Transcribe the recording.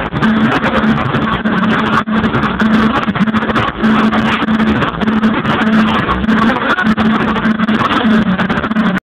Uh-huh.